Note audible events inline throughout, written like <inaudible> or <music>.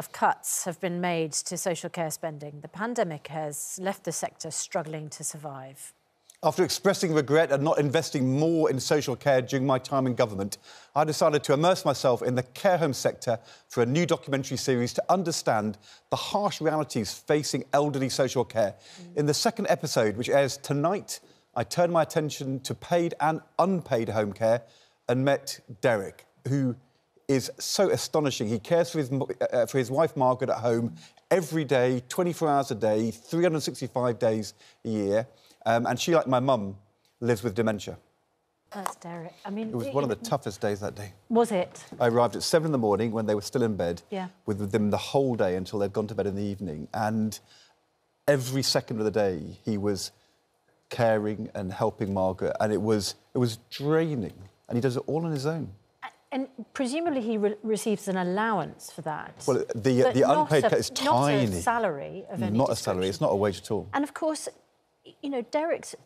of cuts have been made to social care spending. The pandemic has left the sector struggling to survive. After expressing regret at not investing more in social care during my time in government, I decided to immerse myself in the care home sector for a new documentary series to understand the harsh realities facing elderly social care. Mm. In the second episode, which airs tonight, I turned my attention to paid and unpaid home care and met Derek, who is so astonishing. He cares for his, uh, for his wife Margaret at home every day, 24 hours a day, 365 days a year. Um, and she, like my mum, lives with dementia. That's Derek. I mean, it was one of the toughest days that day. Was it? I arrived at seven in the morning when they were still in bed. Yeah. With them the whole day until they'd gone to bed in the evening, and every second of the day he was caring and helping Margaret, and it was it was draining, and he does it all on his own. And presumably he re receives an allowance for that. Well, the the unpaid a, is tiny. Not a salary of any Not a salary. It's not a wage at all. And of course, you know, Derek's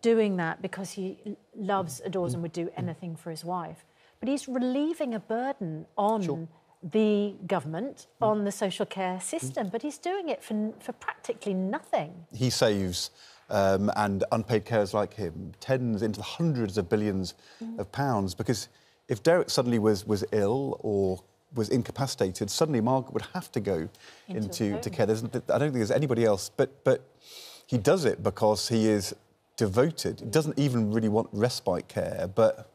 doing that because he loves, adores, and would do anything for his wife. But he's relieving a burden on sure. the government, mm. on the social care system. Mm. But he's doing it for, for practically nothing. He saves. Um, and unpaid carers like him, tens into the hundreds of billions mm. of pounds. Because if Derek suddenly was, was ill or was incapacitated, suddenly Margaret would have to go into, into care. There's, I don't think there's anybody else. But, but he does it because he is devoted. He doesn't even really want respite care, but.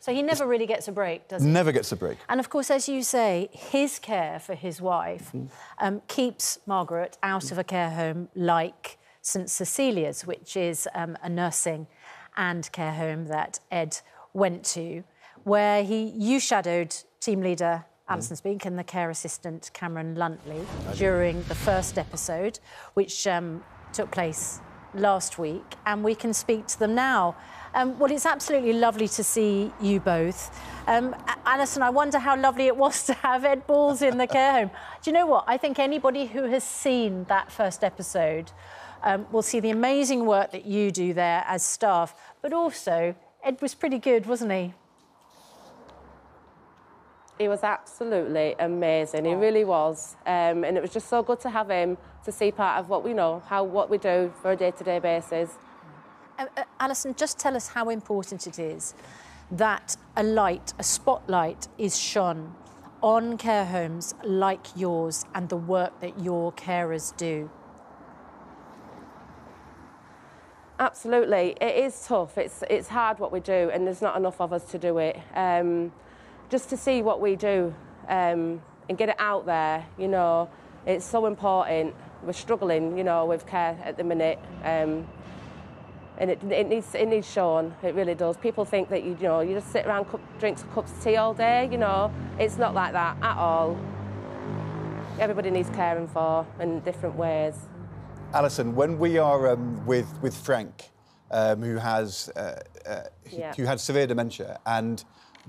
So he never really gets a break, does he? Never gets a break. And of course, as you say, his care for his wife mm. um, keeps Margaret out of a care home like St Cecilia's, which is um, a nursing and care home that Ed went to, where he you shadowed team leader Alison Spink and the care assistant Cameron Luntley during the first episode, which um, took place last week, and we can speak to them now. Um, well, it's absolutely lovely to see you both. Um, Alison, I wonder how lovely it was <laughs> to have Ed Balls in the care home. Do you know what? I think anybody who has seen that first episode um, will see the amazing work that you do there as staff, but also Ed was pretty good, wasn't he? He was absolutely amazing. He really was, um, and it was just so good to have him to see part of what we know, how what we do for a day-to-day basis. Uh, uh, Alison, just tell us how important it is that a light, a spotlight, is shone on care homes like yours and the work that your carers do. Absolutely, it is tough. It's it's hard what we do, and there's not enough of us to do it. Um, just to see what we do um, and get it out there, you know, it's so important. We're struggling, you know, with care at the minute. Um, and it, it, needs it needs shown. It really does. People think that you, you know you just sit around, cup, drink cups of tea all day. You know, it's not like that at all. Everybody needs caring for in different ways. Alison, when we are um, with with Frank, um, who has uh, uh, yeah. who had severe dementia, and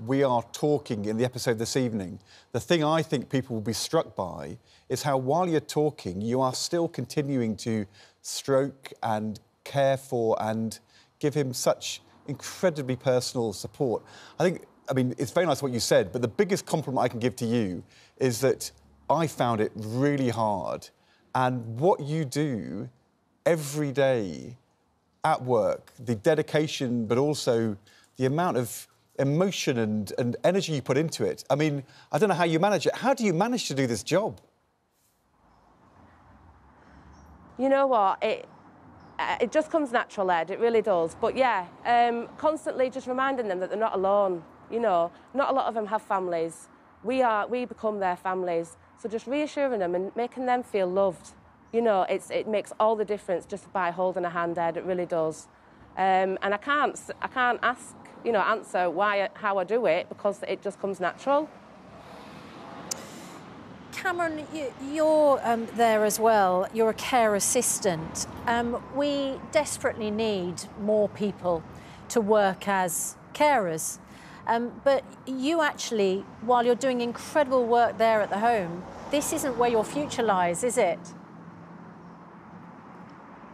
we are talking in the episode this evening, the thing I think people will be struck by is how while you're talking, you are still continuing to stroke and care for and give him such incredibly personal support. I think, I mean, it's very nice what you said, but the biggest compliment I can give to you is that I found it really hard. And what you do every day at work, the dedication, but also the amount of emotion and, and energy you put into it. I mean, I don't know how you manage it. How do you manage to do this job? You know what? It, uh, it just comes natural, Ed. It really does. But yeah, um, constantly just reminding them that they're not alone. You know, not a lot of them have families. We are. We become their families. So just reassuring them and making them feel loved. You know, it's, it makes all the difference just by holding a hand, Ed. It really does. Um, and I can't. I can't ask you know, answer why, how I do it because it just comes natural. Cameron, you're um, there as well. You're a care assistant. Um, we desperately need more people to work as carers. Um, but you actually, while you're doing incredible work there at the home, this isn't where your future lies, is it?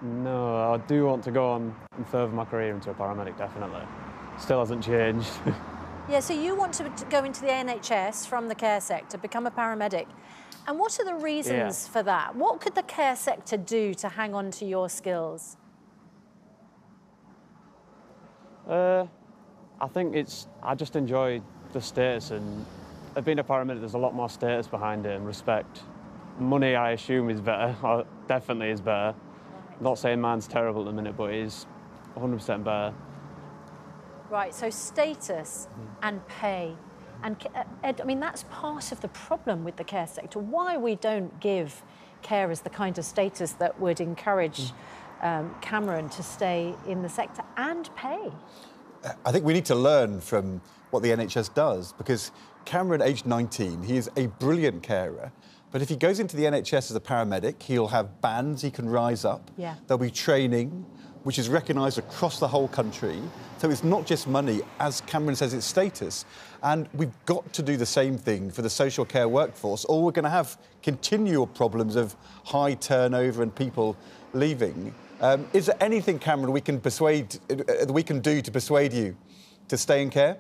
No, I do want to go on and further my career into a paramedic, definitely still hasn't changed. <laughs> Yeah, so you want to go into the NHS from the care sector, become a paramedic. And what are the reasons yeah. for that? What could the care sector do to hang on to your skills? Uh, I think it's, I just enjoy the status and being a paramedic, there's a lot more status behind it and respect. Money, I assume, is better, <laughs> or definitely is better. Right. Not saying mine's terrible at the minute, but it is 100% better. Right, so status mm. and pay. And uh, Ed, I mean, that's part of the problem with the care sector. Why we don't give carers the kind of status that would encourage mm. um, Cameron to stay in the sector and pay. I think we need to learn from what the NHS does because Cameron, aged 19, he is a brilliant carer. But if he goes into the NHS as a paramedic, he'll have bands he can rise up. Yeah. There'll be training, which is recognised across the whole country. So it's not just money, as Cameron says, it's status. And we've got to do the same thing for the social care workforce, or we're going to have continual problems of high turnover and people leaving. Um, is there anything, Cameron, we can persuade, uh, we can do to persuade you to stay in care?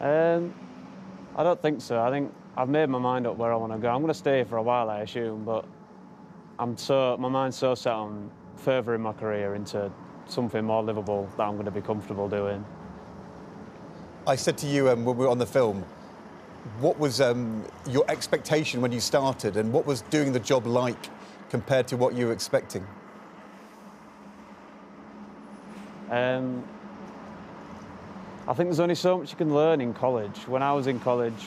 Um, I don't think so. I think I've made my mind up where I want to go. I'm going to stay for a while, I assume, but I'm so my mind's so set on furthering my career into something more livable that I'm going to be comfortable doing. I said to you um, when we were on the film, what was um, your expectation when you started, and what was doing the job like compared to what you were expecting? Um, I think there's only so much you can learn in college. When I was in college,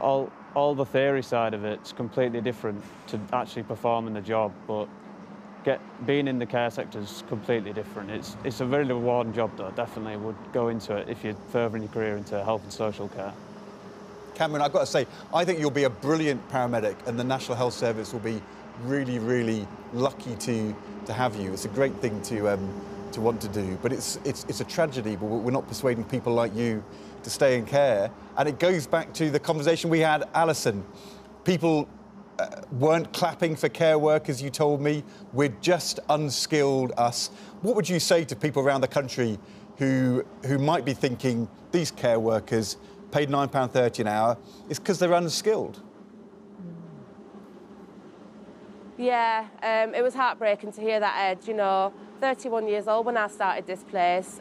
all, all the theory side of it's completely different to actually performing the job, but get, being in the care sector is completely different. It's, it's a very rewarding job, though. Definitely would go into it if you're furthering your career into health and social care. Cameron, I've got to say, I think you'll be a brilliant paramedic, and the National Health Service will be really, really lucky to, to have you. It's a great thing to, um, to want to do. But it's, it's, it's a tragedy, but we're not persuading people like you to stay in care. And it goes back to the conversation we had, Alison. People uh, weren't clapping for care workers, you told me. We're just unskilled, us. What would you say to people around the country who, who might be thinking these care workers paid £9.30 an hour is because they're unskilled? Yeah, um, it was heartbreaking to hear that, Ed. You know, 31 years old when I started this place.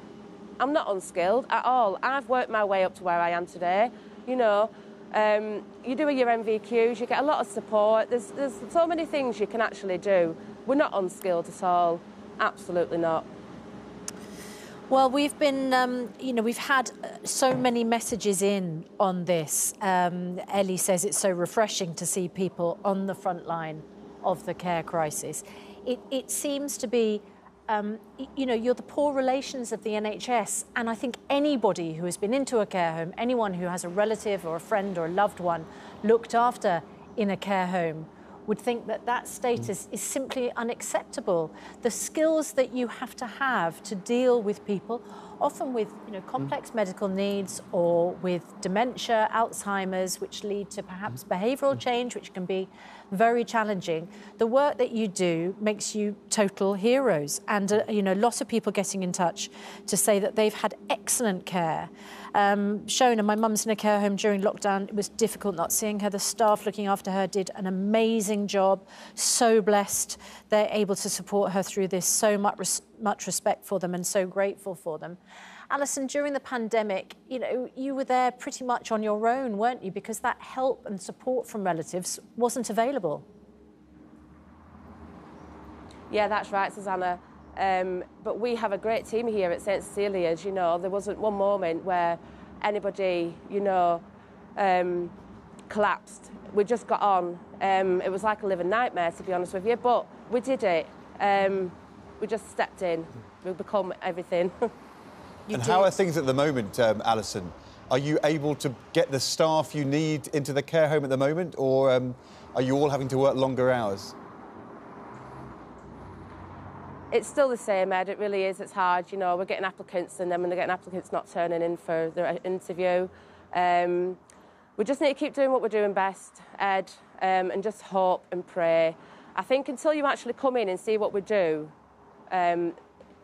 I'm not unskilled at all. I've worked my way up to where I am today. You know, um, you do your NVQs, you get a lot of support. There's, there's so many things you can actually do. We're not unskilled at all. Absolutely not. Well, we've been, um, you know, we've had uh, so many messages in on this. Um, Ellie says it's so refreshing to see people on the front line of the care crisis. It, it seems to be, um, you know, you're the poor relations of the NHS, and I think anybody who has been into a care home, anyone who has a relative or a friend or a loved one looked after in a care home, would think that that status is simply unacceptable. The skills that you have to have to deal with people, often with you know, complex mm. medical needs or with dementia, Alzheimer's, which lead to perhaps behavioural change, which can be very challenging. The work that you do makes you total heroes. And, uh, you know, lots of people getting in touch to say that they've had excellent care. Um, Shona, my mum's in a care home during lockdown. It was difficult not seeing her. The staff looking after her did an amazing job. So blessed they're able to support her through this. So much, res much respect for them and so grateful for them. Alison, during the pandemic, you know, you were there pretty much on your own, weren't you? Because that help and support from relatives wasn't available. Yeah, that's right, Susanna. Um, but we have a great team here at St Cecilia's, you know. There wasn't one moment where anybody, you know, um, collapsed. We just got on. Um, it was like a living nightmare, to be honest with you, but we did it. Um, we just stepped in. We become everything. <laughs> You and how are things at the moment, um, Alison? Are you able to get the staff you need into the care home at the moment, or um, are you all having to work longer hours? It's still the same, Ed. It really is. It's hard. You know, we're getting applicants, and then when they're getting applicants not turning in for their interview, um, we just need to keep doing what we're doing best, Ed, um, and just hope and pray. I think until you actually come in and see what we do, um,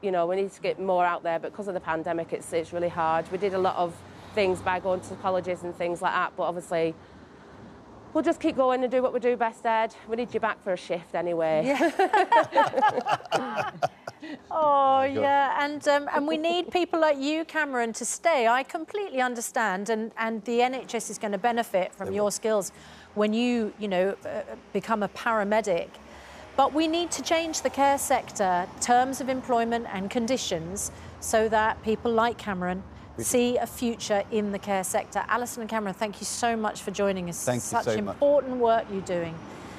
you know, we need to get more out there, but because of the pandemic, it's, it's really hard. We did a lot of things by going to colleges and things like that, but obviously we'll just keep going and do what we do best, Ed. We need you back for a shift anyway. Yeah. <laughs> <laughs> oh, yeah. And, um, and we need people like you, Cameron, to stay. I completely understand. And, and the NHS is going to benefit from your skills when you, you know, uh, become a paramedic. But we need to change the care sector, terms of employment and conditions, so that people like Cameron see a future in the care sector. Alison and Cameron, thank you so much for joining us. Thank you Such so much. important work you're doing.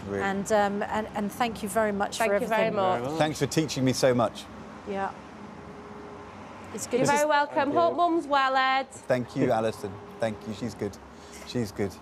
Really. And, um, and, and thank you very much Thank for you everything. very much. Thanks for teaching me so much. Yeah. It's good You're to very welcome. you. Hope mum's well, Ed. Thank you, <laughs> Alison. Thank you. She's good. She's good.